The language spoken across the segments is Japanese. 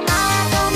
high.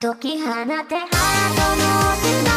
解き放てハートの